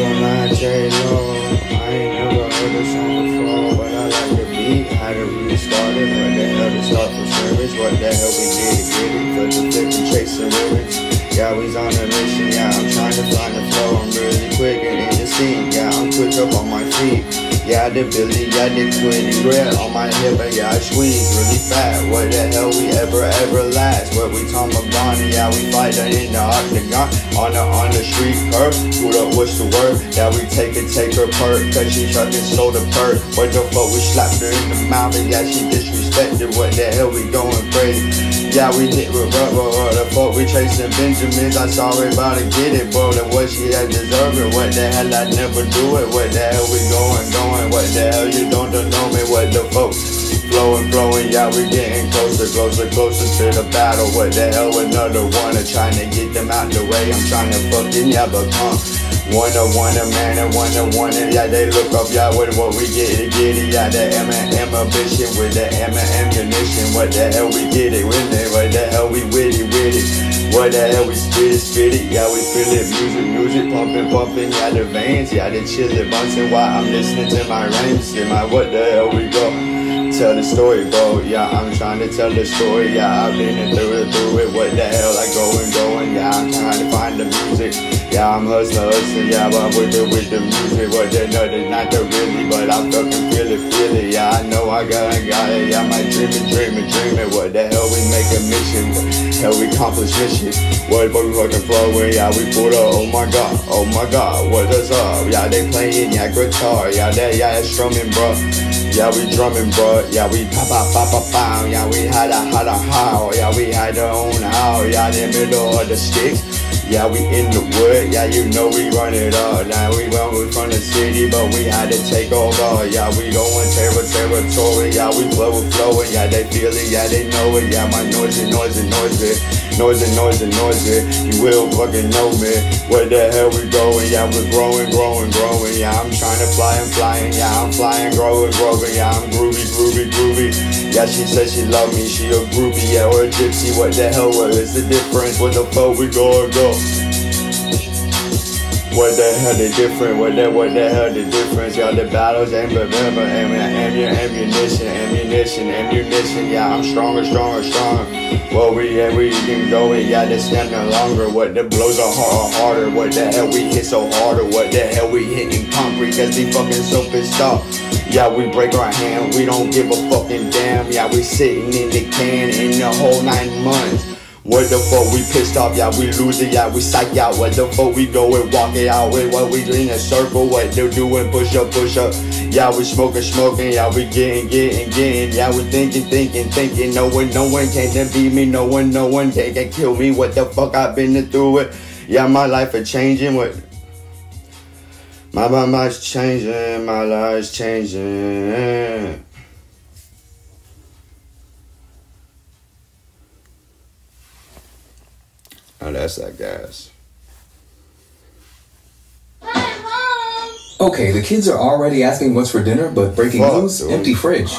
go mad, J Lo. I ain't never heard a song before, but I like the beat. Had to restart it? What the hell to start for service? What the hell we did to get it? Put the flip and chasing lyrics. Yeah, we's on a mission. Yeah, I'm trying to find the flow. I'm really quick and in the scene. Yeah, I'm quick up on my feet. Yeah, the Billy, yeah, the twin grip on my hip, and yeah, I squeeze really fast. What the hell we ever, ever last? What we talking about, yeah, we fighting in the octagon, on the, on the street curb. Who the, what's the word? Yeah, we take it, take her perk, cause she to sold a perk. What the fuck, we slapped her in the mouth, and yeah, she disrespected. What the hell we going crazy? Yeah, we hit with rubber, what the fuck, we chasing Benjamins. I saw her about to get it, bro, and what she had deserved it. What the hell, I never do it. What the hell we going, going? What the hell, you don't know me? What the fuck? Flowing, flowing, yeah, we getting closer, closer, closer to the battle. What the hell, another one, I'm trying to get them out the way. I'm trying to fucking never become one of man and one and yeah they look up yeah with what we get it get it yeah the M and M ambition with the M and ammunition what the hell we get it with it what the hell we with it with it what the hell we spit it spit it yeah we feel it music music pumping pumping yeah the veins yeah the chillin' bouncing while I'm listening to my rhymes in my what the hell we go tell the story, bro. Yeah, I'm trying to tell the story. Yeah, I've been through it, through it. What the hell, I going, going. Yeah, I'm trying to find the music. Yeah, I'm hustling, hustling. Yeah, but with the with the music. What the nothing, not the really, but I'm fucking feel it, feel it. Yeah, I know I got, I got it. Yeah, my dreaming, dreaming, dreaming. What the hell, we make a mission. Hell, we accomplish mission. What, what we fucking flowing. Yeah, we put up. Oh my god, oh my god, what is up? Yeah, they playing, yeah, guitar. Yeah, that, yeah, it's strumming, bro. Yeah, we drumming, bro. Yeah, we pop, pop, pop, pop, pop. Yeah, we had a, had a how. Yeah, we had our own how. Yeah, in the middle of the sticks. Yeah, we in the wood. Yeah, you know we run it up. Now we run we from the city, but we had to take over. Yeah, we going terror, territory. Yeah, we flowing, flowing. Yeah, they feel it. Yeah, they know it. Yeah, my noise, noisy, noisy, noisy. Noisy, noisy, noisy. You will fucking know me. Where the hell we going? Yeah, we're growing, growing, growing. Yeah, I'm trying to fly and flying. Yeah, I'm flying, growing, growing. Yeah, I'm groovy, groovy, groovy. Yeah, she said she love me. She a groovy, yeah, or a gypsy. What the hell? What is the difference? What the fuck we go and go? What the hell the difference? What the what the hell the difference? Y'all the battles and remember ammunition, ammunition, ammunition. Yeah, I'm stronger, stronger, stronger. Well, we yeah, we can go and yeah, this no longer. What the blows are hard, harder. What the hell we hit so harder? What the hell we hitting concrete? Cause we fucking so pissed off. Yeah, we break our hand. We don't give a fucking damn. Yeah, we sitting in the can in the whole nine months. What the fuck we pissed off, yeah, we lose it, yeah, we psych out. What the fuck we go and walk it out with? What we in a circle, what they doing, push up, push up. Yeah, we smoking, smoking, yeah, we getting, getting, getting. Yeah, we thinking, thinking, thinking. No one, no one can't beat me, no one, no one can, can kill me. What the fuck I've been through it. Yeah, my life is changing. What? My, my life's changing, my life's changing. Oh, that's that gas. Okay, the kids are already asking what's for dinner, but breaking news, empty fridge.